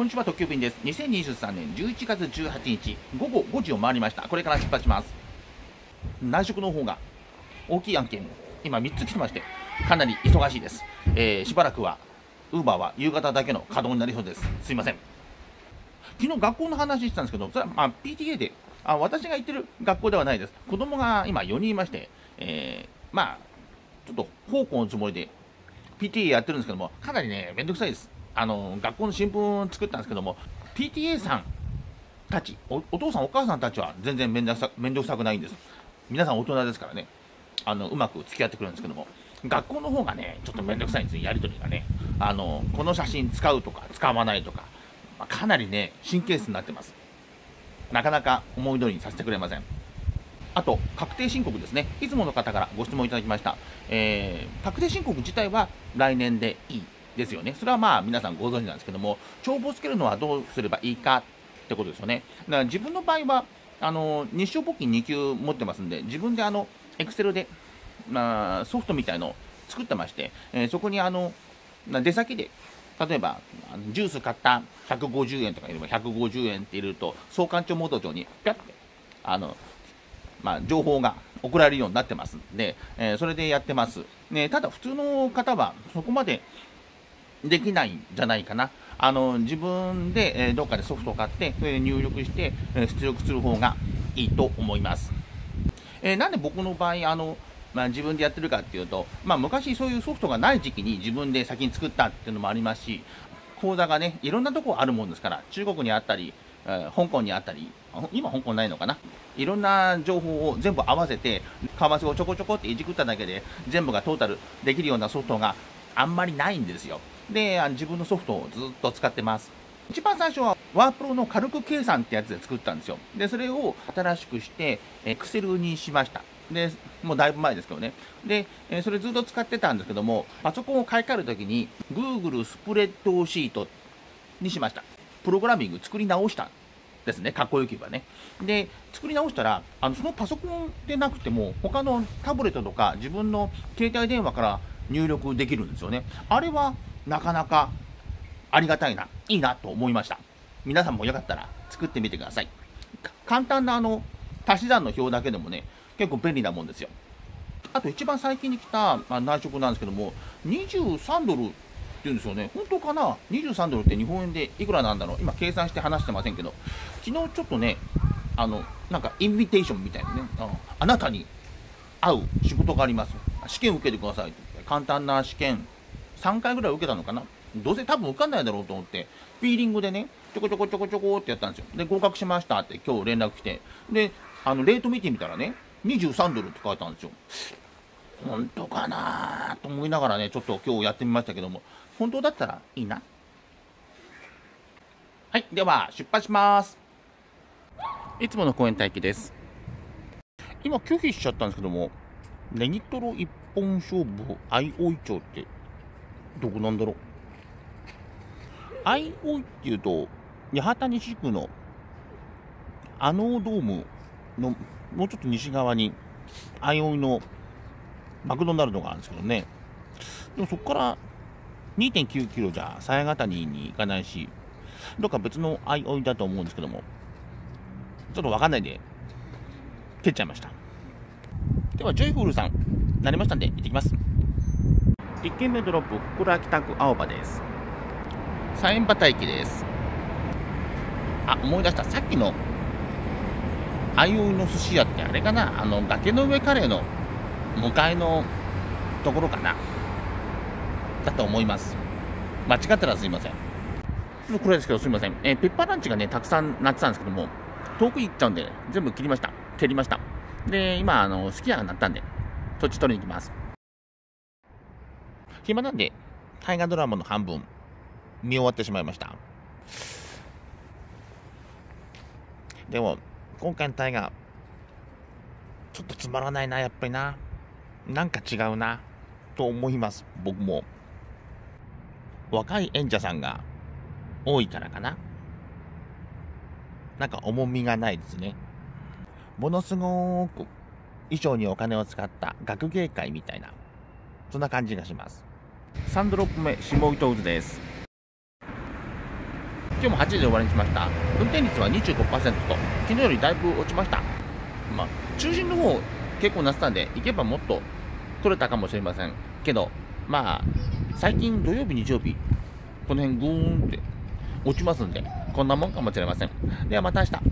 こんにちは、特急便です。2023年11月18日、午後5時を回りました。これから出発します。内職の方が大きい案件、今3つ来てまして、かなり忙しいです。えー、しばらくは、ウーバーは夕方だけの稼働になりそうです。すいません。昨日学校の話してたんですけど、それはまあ PTA であ、私が行ってる学校ではないです。子供が今4人いまして、えー、まあ、ちょっと奉公のつもりで PTA やってるんですけども、かなりね、めんどくさいです。あの学校の新聞を作ったんですけども PTA さんたちお父さんお母さんたちは全然面倒くさくさくないんです。皆さん大人ですからね。あのうまく付き合ってくるんですけども学校の方がねちょっと面倒くさいんですよ。やり取りがね。あのこの写真使うとか使わないとか、まあ、かなりね神経質になってます。なかなか思い通りにさせてくれません。あと、確定申告ですね。いつもの方からご質問いただきました。えー、確定申告自体は来年でいい。ですよね。それはまあ皆さんご存知なんですけども、帳簿をつけるのはどうすればいいかってことですよね。だから自分の場合は、あの、日照募金2級持ってますんで、自分であの、エクセルで、まあ、ソフトみたいのを作ってまして、えー、そこにあの、出先で、例えば、ジュース買った150円とかいれば150円って入れると、総勘定元帳にピャッて、あの、まあ、情報が送られるようになってますんで、えー、それでやってます。ね、ただ、普通の方はそこまでできないんじゃないかな。あの、自分で、え、どっかでソフトを買って、それで入力して、え、出力する方がいいと思います。えー、なんで僕の場合、あの、まあ、自分でやってるかっていうと、まあ、昔そういうソフトがない時期に自分で先に作ったっていうのもありますし、講座がね、いろんなとこあるもんですから、中国にあったり、えー、香港にあったり、今香港ないのかな？いろんな情報を全部合わせて、為替をちょこちょこっていじくっただけで、全部がトータルできるようなソフトがあんまりないんですよ。で、あの自分のソフトをずっと使ってます。一番最初はワープロの軽く計算ってやつで作ったんですよ。で、それを新しくして、エクセルにしました。で、もうだいぶ前ですけどね。で、それずっと使ってたんですけども、パソコンを買い替えるときに、Google スプレッドシートにしました。プログラミング作り直したんですね、かっこよく言えばね。で、作り直したら、あのそのパソコンでなくても、他のタブレットとか自分の携帯電話から入力できるんですよね。あれはなかなかありがたいな、いいなと思いました。皆さんもよかったら作ってみてください。簡単なあの足し算の表だけでもね、結構便利なもんですよ。あと一番最近に来た、まあ、内職なんですけども、23ドルって言うんですよね。本当かな ?23 ドルって日本円でいくらなんだろう？今計算して話してませんけど、昨日ちょっとね、あの、なんかインビテーションみたいなね、ああなたに会う仕事があります。試験受けてくださいって、簡単な試験3回ぐらい受けたのかな？どうせ多分受かんないだろうと思って、フィーリングでね、ちょこちょこちょこちょこってやったんですよ。で、合格しましたって今日連絡来て、で、あの、レート見てみたらね、23ドルって書いてあるんですよ。本当かなと思いながらね、ちょっと今日やってみましたけども、本当だったらいいな。はい、では出発します。いつもの公園待機です。今拒否しちゃったんですけども、ネギトロ一本勝負、相生町ってどこなんだろう。相生っていうと、八幡西区のあのドームのもうちょっと西側に相生のマクドナルドがあるんですけどね。でもそこから2.9キロじゃ鞘ヶ谷に行かないし、どっか別の相生だと思うんですけども、ちょっとわかんないで、蹴っちゃいました。では、ジョイフルさん、なりましたんで、行ってきます。1軒目ドロップ、小倉北区青葉です。サインバタ駅です。あ、思い出した。さっきの、あいおいの寿司屋ってあれかな？あの、崖の上カレーの向かいのところかな？だと思います。間違ったらすいません。これですけど、すいません。えー、ペッパーランチがね、たくさんなってたんですけども、遠く行っちゃうんで、全部切りました。蹴りました。で、今、あの、すき家が鳴ったんで、そっち取りに行きます。暇なんで、大河ドラマの半分、見終わってしまいました。でも、今回の大河、ちょっとつまらないな、やっぱりな。なんか違うな、と思います、僕も。若い演者さんが多いからかな。なんか重みがないですね。ものすごく衣装にお金を使った学芸会みたいな、そんな感じがします。3ドロップ目、下糸渦です。今日も8時で終わりにしました。運転率は25%と昨日よりだいぶ落ちました。まあ中心の方結構なってたんで行けばもっと取れたかもしれません。けどまあ最近土曜日日曜日この辺グーンって落ちますんでこんなもんかもしれません。ではまた明日。